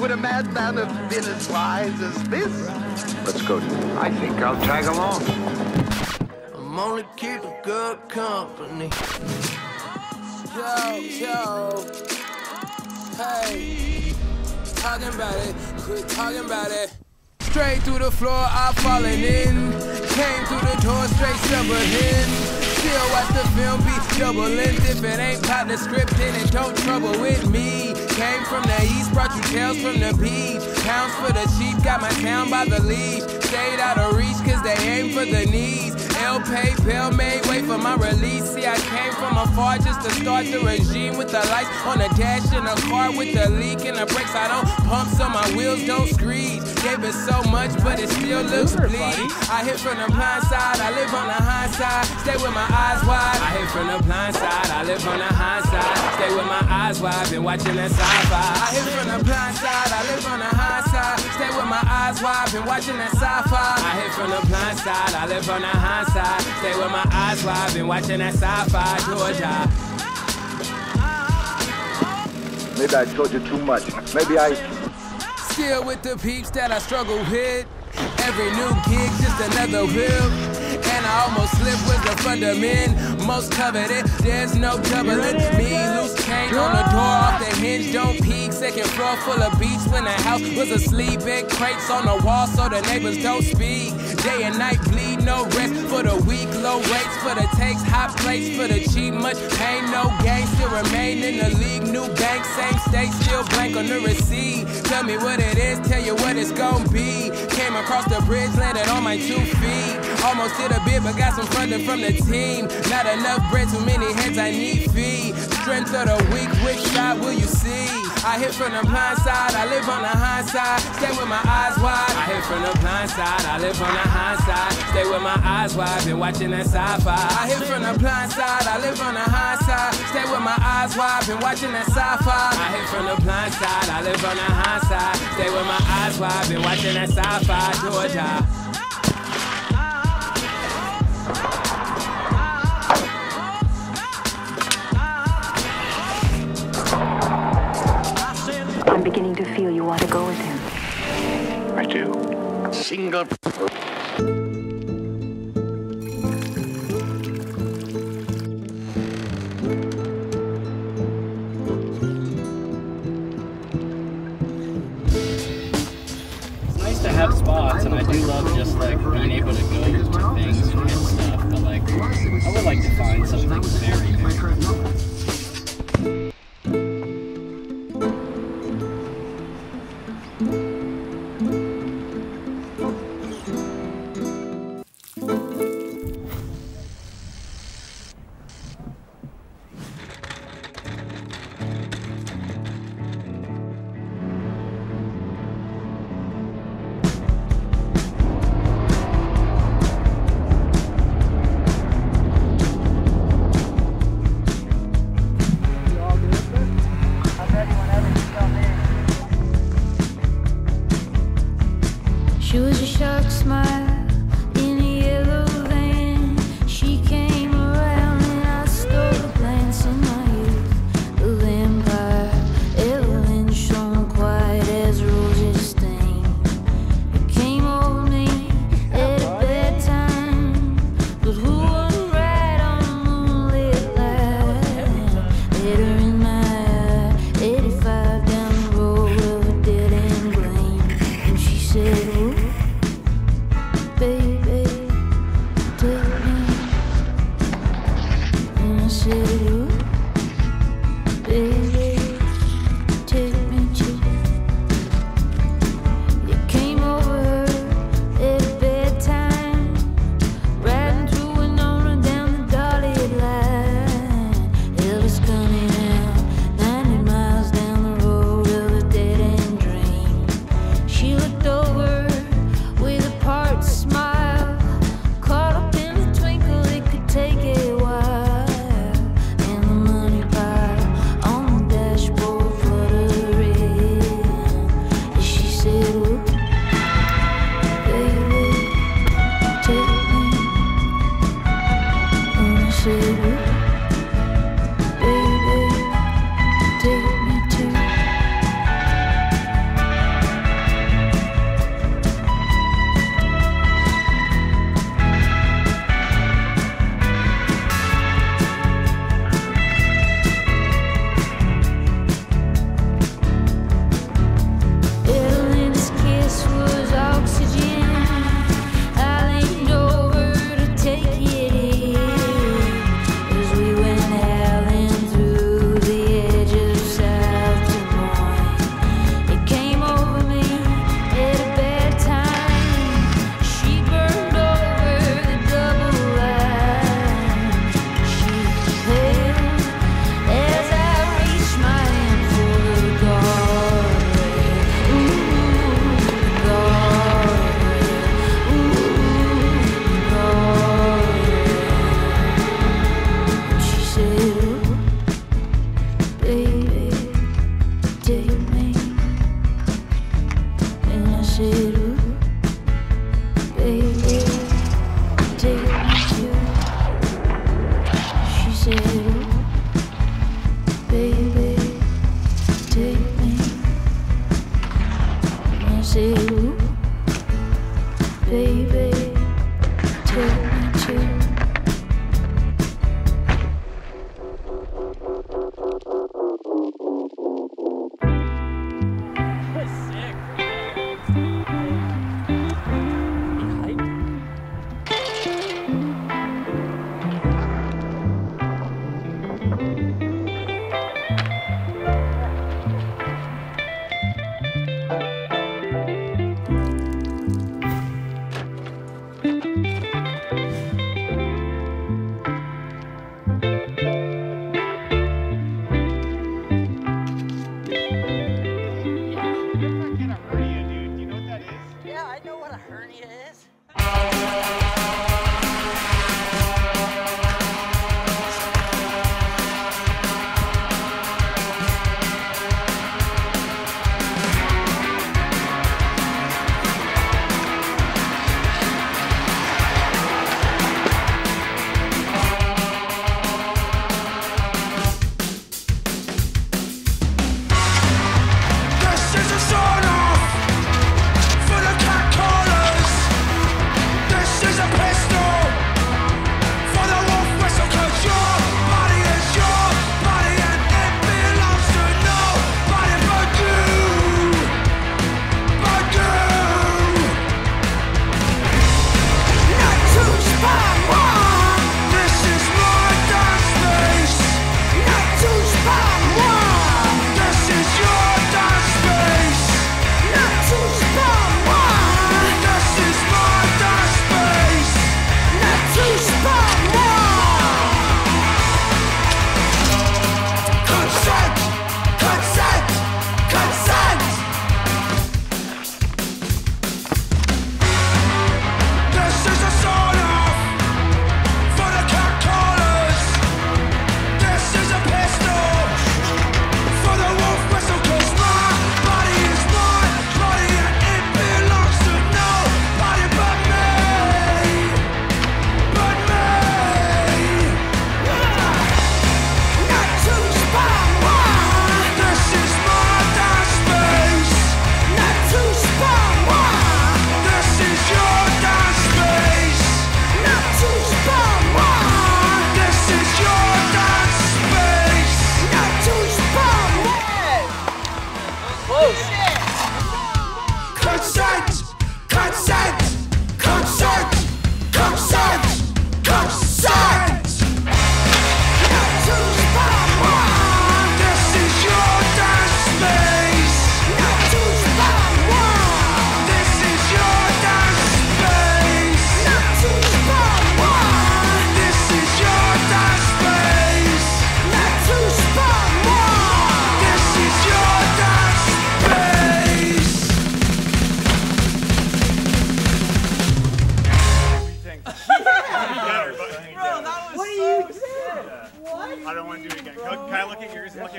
Would a madman have been as wise as this? Let's go. I think I'll tag along. I'm only keeping good company. Yo, yo. Hey. Talking about it. Quit talking about it. Straight through the floor, I falling in. Came through the door, straight stumbling. Still watch the film, be double length. If it ain't part the script, then it don't trouble with me. Came from the east, brought you tales from the beach. Pounds for the cheap, got my town by the leash. Stayed out of reach, cause they aim for the knees. L pay, bill made, wait for my release. See, I came from afar just to start the regime with the lights on the dash in a car with the leak in the brakes. I don't pump so my wheels don't screech. Gave it so much, but it still looks bleak. I hit from the blind side, I live on the high side. Stay with my eyes wide. I hit from the blind side, I live on the high side. Stay with my eyes wide, been watching that sci-fi. I hit from the blind side, I live on the high side. Stay with my eyes wide, been watching that sci-fi. I hit from the blind side, I live on the high side. Stay with my eyes wide, been watching that sci-fi, Georgia. Maybe I told you too much. Maybe I. Still with the peeps that I struggle with. Every new gig, just another whip. I almost slipped with the fundament. Most coveted, there's no doubling. Me, loose change on the door, off the hinge, don't peek. Second floor full of beats when the house was asleep. Big crates on the wall so the neighbors don't speak. Day and night bleed, no rest for the weak. Low rates for the takes, hot plates for the cheap. Much pain, no gain. Still remain in the league. New bank, same state, still blank on the receipt. Tell me what it is, tell you what it's gonna be. Came across the bridge, landed on my two feet. Almost did a bit, but got some funding from the team. Not enough bread, too many heads I need feed. Strength of the weak, which side will you see? I hit from the blind side, I live on the high side. Stay with my eyes wide. I hit from the blind side, I live on the high side. Stay with my eyes wide, been watching that sci-fi. I hit from the blind side, I live on the high side. Stay with my eyes wide, been watching that sci-fi. I hit from the blind side, I live on the high side. Stay with my eyes wide, been watching that sci-fi, Georgia. Beginning to feel you want to go with him. I do. Single. It's nice to have spots, and I do love just like being able to go to things and get stuff. But like, I would like to find something very, very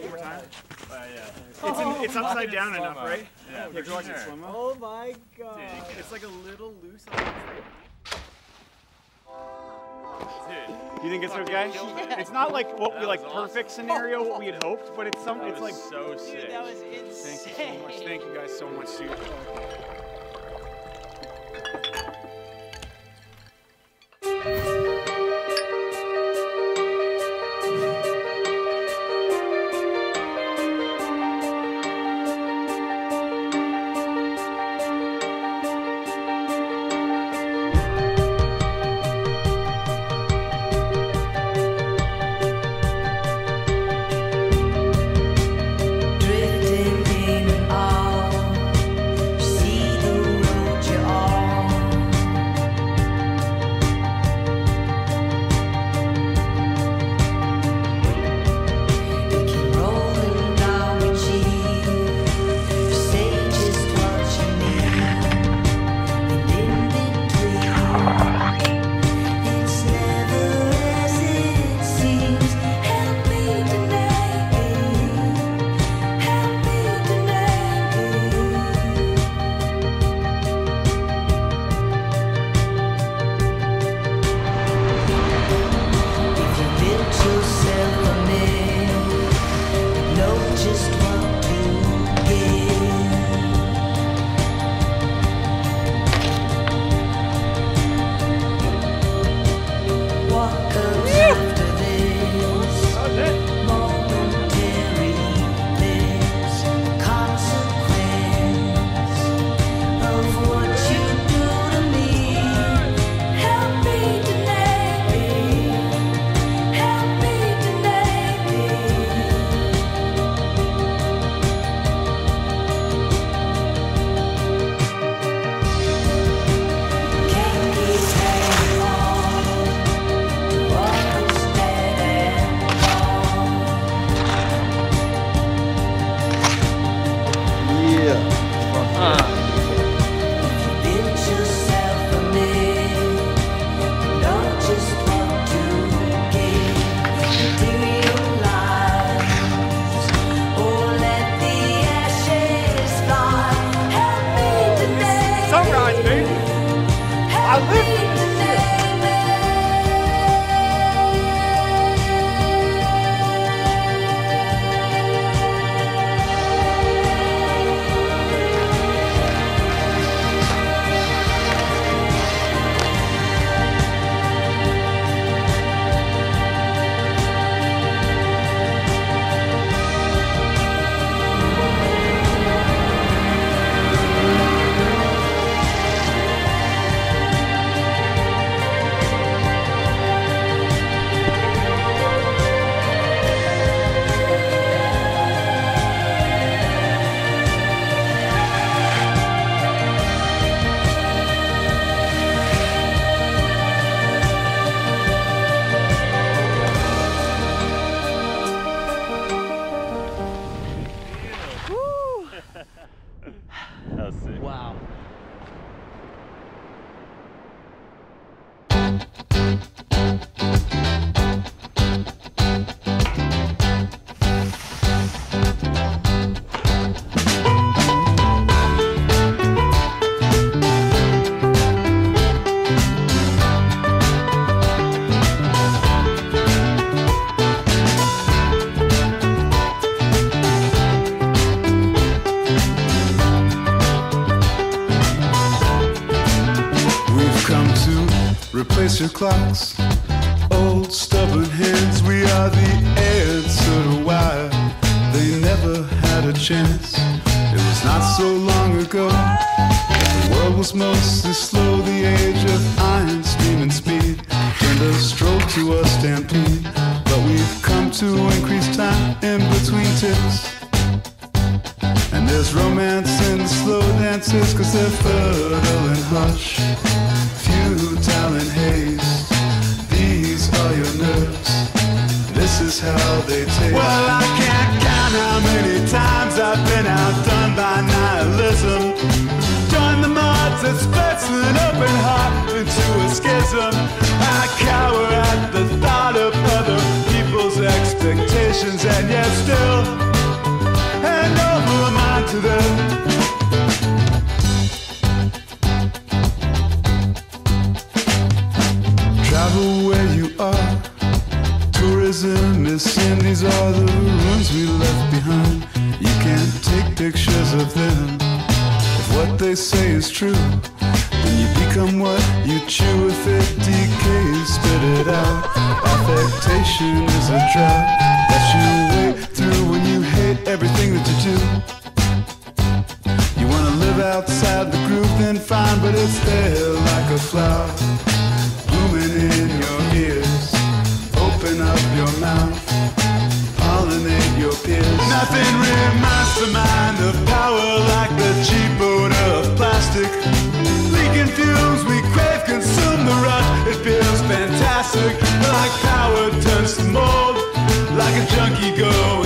one more time? Uh, yeah. It's, an, it's upside down it's enough, right? Yeah. you Oh my god. Dude, it's like a little loose on the Dude. You think it's okay? It's not like what we like perfect scenario what we had hoped, but it's some. That it's like so sick. Dude, that was insane. Thank you so much. Thank you guys so much. to increase time in between tips. And there's romance in the slow dances, cause they're you. You wanna live outside the group, then fine, but it's there like a flower, blooming in your ears. Open up your mouth, pollinate your peers. Nothing reminds the mind of power like the cheap odor of plastic. Leaking fumes, we crave, consume the rush. It feels fantastic, like power turns to mold, like a junkie goes.